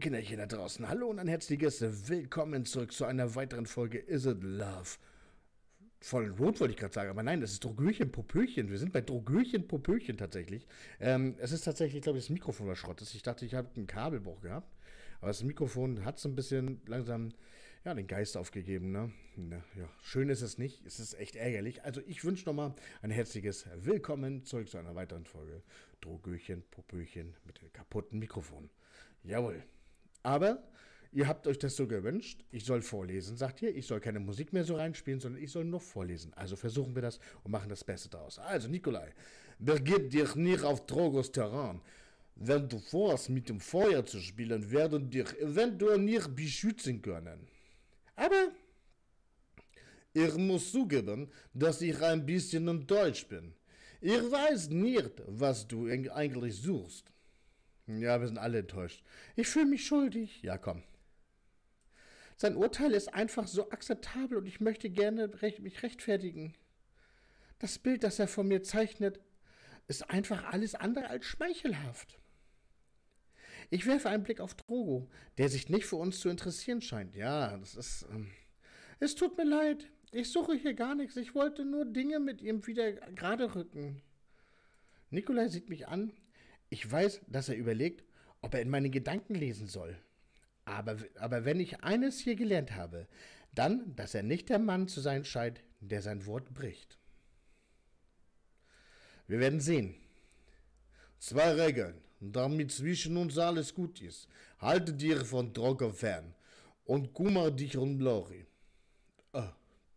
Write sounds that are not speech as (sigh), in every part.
Kinderchen da draußen. Hallo und ein herzliches Willkommen zurück zu einer weiteren Folge Is It Love? Voll rot wollte ich gerade sagen, aber nein, das ist Drogürchen Popöchen. Wir sind bei Drogürchen Popöchen tatsächlich. Ähm, es ist tatsächlich, glaube ich, das Mikrofon war Schrott. Ich dachte, ich habe einen Kabelbruch gehabt. Aber das Mikrofon hat so ein bisschen langsam ja, den Geist aufgegeben. Ne? Ja, schön ist es nicht. Es ist echt ärgerlich. Also ich wünsche nochmal ein herzliches Willkommen zurück zu einer weiteren Folge Drogürchen Popöchen mit dem kaputten Mikrofon. Jawohl. Aber ihr habt euch das so gewünscht. Ich soll vorlesen, sagt ihr. Ich soll keine Musik mehr so reinspielen, sondern ich soll nur vorlesen. Also versuchen wir das und machen das Beste daraus. Also, Nikolai, begib dich nicht auf Drogos Terrain. Wenn du vorhast, mit dem Feuer zu spielen, werden dich eventuell nicht beschützen können. Aber ich muss zugeben, dass ich ein bisschen enttäuscht bin. Ich weiß nicht, was du eigentlich suchst. Ja, wir sind alle enttäuscht. Ich fühle mich schuldig. Ja, komm. Sein Urteil ist einfach so akzeptabel und ich möchte gerne mich rechtfertigen. Das Bild, das er von mir zeichnet, ist einfach alles andere als schmeichelhaft. Ich werfe einen Blick auf Drogo, der sich nicht für uns zu interessieren scheint. Ja, das ist. Ähm, es tut mir leid. Ich suche hier gar nichts. Ich wollte nur Dinge mit ihm wieder gerade rücken. Nikolai sieht mich an, ich weiß, dass er überlegt, ob er in meine Gedanken lesen soll. Aber, aber wenn ich eines hier gelernt habe, dann, dass er nicht der Mann zu sein scheint, der sein Wort bricht. Wir werden sehen. Zwei Regeln, damit zwischen uns alles gut ist. Halte dir von Droger fern und kümmere dich um Lori. Oh.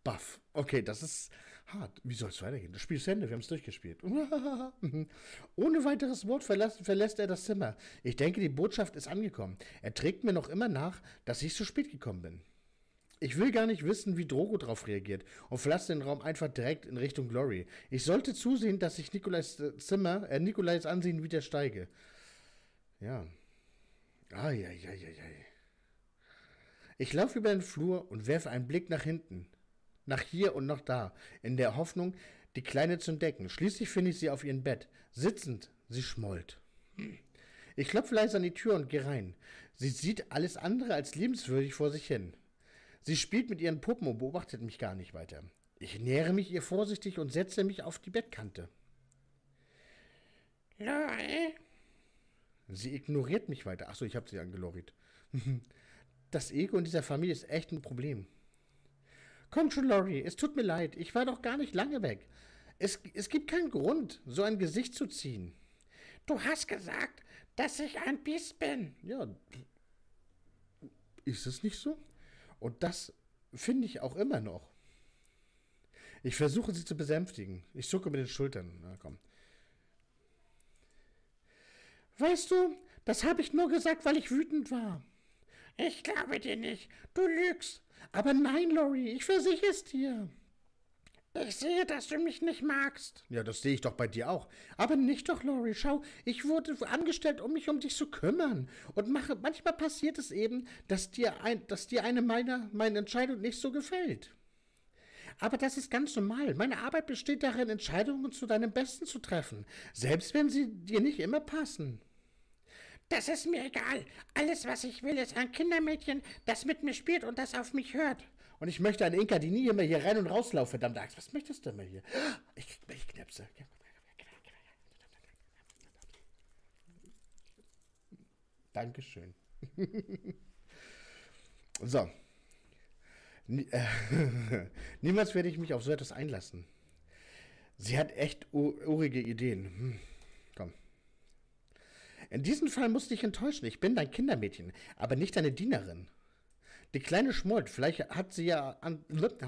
Buff. Okay, das ist hart. Wie soll es weitergehen? Das Spiel ist Ende, wir haben es durchgespielt. (laughs) Ohne weiteres Wort verlässt, verlässt er das Zimmer. Ich denke, die Botschaft ist angekommen. Er trägt mir noch immer nach, dass ich zu spät gekommen bin. Ich will gar nicht wissen, wie Drogo darauf reagiert und verlasse den Raum einfach direkt in Richtung Glory. Ich sollte zusehen, dass ich Nikolais äh, Zimmer, äh, Nikolais Ansehen wieder steige. Ja. Eieieiei. Ich laufe über den Flur und werfe einen Blick nach hinten nach hier und nach da, in der Hoffnung, die Kleine zu entdecken. Schließlich finde ich sie auf ihrem Bett, sitzend, sie schmollt. Ich klopfe leise an die Tür und gehe rein. Sie sieht alles andere als liebenswürdig vor sich hin. Sie spielt mit ihren Puppen und beobachtet mich gar nicht weiter. Ich nähere mich ihr vorsichtig und setze mich auf die Bettkante. Lori? Sie ignoriert mich weiter. Achso, ich habe sie angelorit. (laughs) Das Ego in dieser Familie ist echt ein Problem. Komm schon, Laurie, es tut mir leid, ich war doch gar nicht lange weg. Es, es gibt keinen Grund, so ein Gesicht zu ziehen. Du hast gesagt, dass ich ein Biest bin. Ja, ist es nicht so? Und das finde ich auch immer noch. Ich versuche sie zu besänftigen. Ich zucke mit den Schultern. Na komm. Weißt du, das habe ich nur gesagt, weil ich wütend war. Ich glaube dir nicht. Du lügst. Aber nein, Lori, ich versichere es dir. Ich sehe, dass du mich nicht magst. Ja, das sehe ich doch bei dir auch. Aber nicht doch, Lori. Schau, ich wurde angestellt, um mich um dich zu kümmern. Und mache, manchmal passiert es eben, dass dir, ein, dass dir eine meiner, meine Entscheidung nicht so gefällt. Aber das ist ganz normal. Meine Arbeit besteht darin, Entscheidungen zu deinem Besten zu treffen, selbst wenn sie dir nicht immer passen. Das ist mir egal. Alles, was ich will, ist ein Kindermädchen, das mit mir spielt und das auf mich hört. Und ich möchte eine Inka, die nie immer hier rein und rauslaufe, verdammt Axt. Was möchtest du immer hier? Ich krieg mich Knäpse. Dankeschön. so. Niemals werde ich mich auf so etwas einlassen. Sie hat echt urige Ideen. Hm. In diesem Fall musst du dich enttäuschen. Ich bin dein Kindermädchen, aber nicht deine Dienerin. Die kleine schmollt. Vielleicht hat sie ja, an,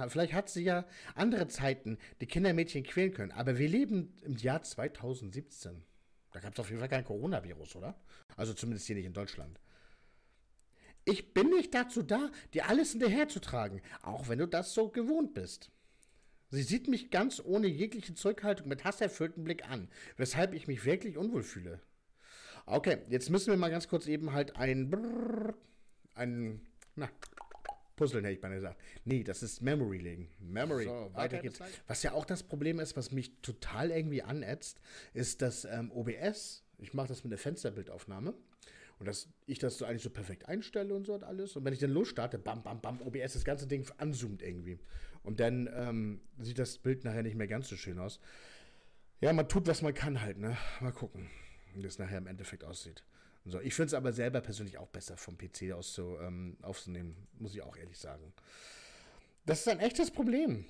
vielleicht hat sie ja andere Zeiten, die Kindermädchen quälen können. Aber wir leben im Jahr 2017. Da gab es auf jeden Fall kein Coronavirus, oder? Also zumindest hier nicht in Deutschland. Ich bin nicht dazu da, dir alles hinterherzutragen, auch wenn du das so gewohnt bist. Sie sieht mich ganz ohne jegliche Zurückhaltung mit hasserfülltem Blick an, weshalb ich mich wirklich unwohl fühle. Okay, jetzt müssen wir mal ganz kurz eben halt ein, Brrr, ein, na, Puzzle hätte ich mal gesagt. Nee, das ist Memory legen. Memory. So, weiter geht's. Was ja auch das Problem ist, was mich total irgendwie anätzt, ist das ähm, OBS. Ich mache das mit einer Fensterbildaufnahme. Und dass ich das so eigentlich so perfekt einstelle und so und alles. Und wenn ich dann losstarte, bam, bam, bam, OBS das ganze Ding anzoomt irgendwie. Und dann ähm, sieht das Bild nachher nicht mehr ganz so schön aus. Ja, man tut, was man kann halt, ne? Mal gucken, wie das nachher im Endeffekt aussieht. So, ich finde es aber selber persönlich auch besser vom PC aus zu, ähm, aufzunehmen, muss ich auch ehrlich sagen. Das ist ein echtes Problem.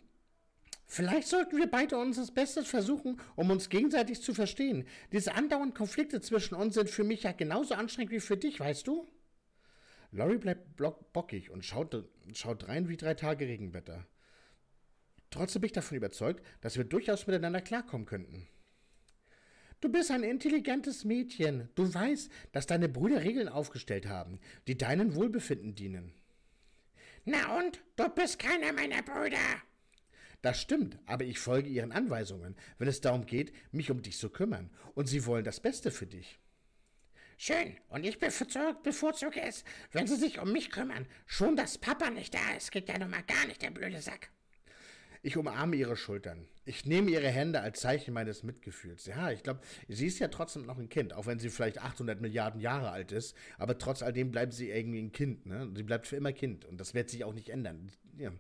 Vielleicht sollten wir beide unser Bestes versuchen, um uns gegenseitig zu verstehen. Diese andauernden Konflikte zwischen uns sind für mich ja genauso anstrengend wie für dich, weißt du? Laurie bleibt bockig und schaut, schaut rein wie drei Tage Regenwetter. Trotzdem bin ich davon überzeugt, dass wir durchaus miteinander klarkommen könnten. Du bist ein intelligentes Mädchen. Du weißt, dass deine Brüder Regeln aufgestellt haben, die deinem Wohlbefinden dienen. Na und? Du bist keiner meiner Brüder. Das stimmt, aber ich folge ihren Anweisungen, wenn es darum geht, mich um dich zu kümmern. Und sie wollen das Beste für dich. Schön, und ich bevorzuge, bevorzuge es, wenn sie sich um mich kümmern. Schon, dass Papa nicht da ist, geht ja nun mal gar nicht, der blöde Sack. Ich umarme ihre Schultern. Ich nehme ihre Hände als Zeichen meines Mitgefühls. Ja, ich glaube, sie ist ja trotzdem noch ein Kind, auch wenn sie vielleicht 800 Milliarden Jahre alt ist. Aber trotz all dem bleibt sie irgendwie ein Kind. Ne? Sie bleibt für immer Kind und das wird sich auch nicht ändern. Ja.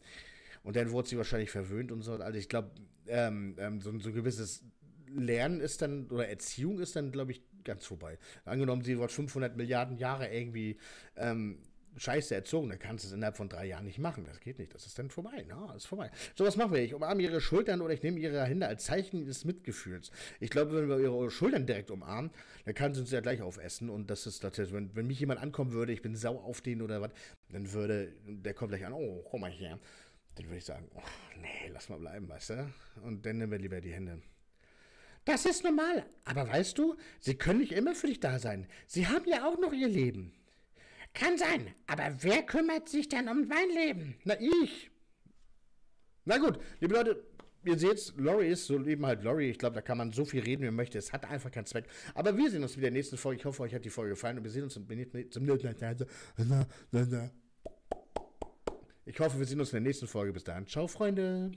Und dann wurde sie wahrscheinlich verwöhnt und so. Also ich glaube, ähm, ähm, so, so ein gewisses Lernen ist dann, oder Erziehung ist dann, glaube ich, ganz vorbei. Angenommen, sie wird 500 Milliarden Jahre irgendwie ähm, scheiße erzogen, dann kannst du es innerhalb von drei Jahren nicht machen. Das geht nicht. Das ist dann vorbei. Ne? Das ist vorbei. So, was machen wir? Ich umarme ihre Schultern oder ich nehme ihre Hände als Zeichen des Mitgefühls. Ich glaube, wenn wir ihre Schultern direkt umarmen, dann kann sie uns ja gleich aufessen. Und das ist tatsächlich, wenn, wenn mich jemand ankommen würde, ich bin sau auf den oder was, dann würde, der kommt gleich an, oh, komm mal her. Dann würde ich sagen, oh, nee, lass mal bleiben, weißt du? Und dann nehmen wir lieber die Hände. Das ist normal. Aber weißt du, sie können nicht immer für dich da sein. Sie haben ja auch noch ihr Leben. Kann sein, aber wer kümmert sich denn um mein Leben? Na, ich. Na gut, liebe Leute, ihr seht, Laurie ist so eben halt Laurie. Ich glaube, da kann man so viel reden, wie man möchte. Es hat einfach keinen Zweck. Aber wir sehen uns wieder in der nächsten Folge. Ich hoffe, euch hat die Folge gefallen und wir sehen uns zum, Ich hoffe, wir sehen uns in der nächsten Folge. Bis dahin. Ciao, Freunde.